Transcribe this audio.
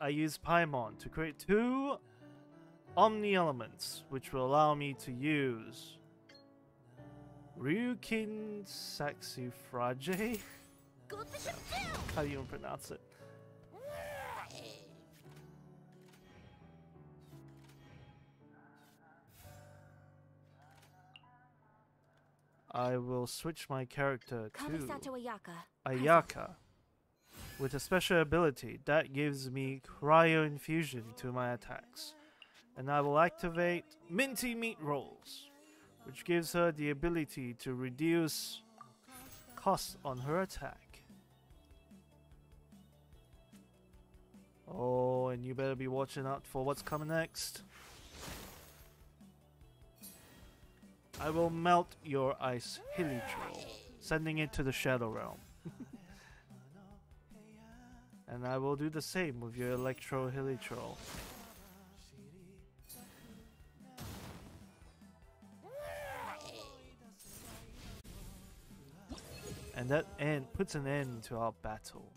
I use Paimon to create two Omni Elements, which will allow me to use Ryukin Saxifrage? How do you even pronounce it? I will switch my character to Ayaka. With a special ability that gives me cryo infusion to my attacks. And I will activate Minty Meat Rolls, which gives her the ability to reduce cost on her attack. Oh, and you better be watching out for what's coming next. I will melt your ice Hilichurl, sending it to the Shadow Realm. And I will do the same with your Electro Hilichurl. And that end puts an end to our battle.